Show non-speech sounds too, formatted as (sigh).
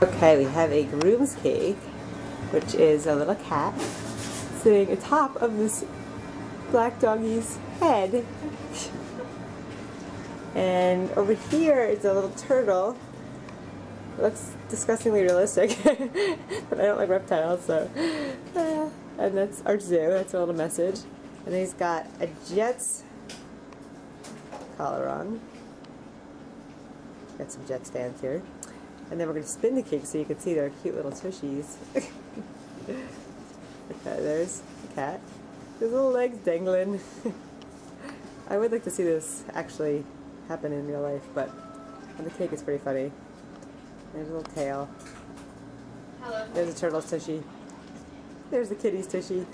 Okay, we have a groom's cake, which is a little cat sitting atop of this black doggy's head. And over here is a little turtle. It looks disgustingly realistic, (laughs) but I don't like reptiles, so. Uh, and that's our zoo, that's a little message. And he's got a Jets collar on. Got some Jets fans here. And then we're going to spin the cake so you can see their cute little tushies. (laughs) okay, there's the cat. His little legs dangling. (laughs) I would like to see this actually happen in real life, but the cake is pretty funny. There's a little tail. Hello. There's a turtle's tushy. There's the kitty's tushy.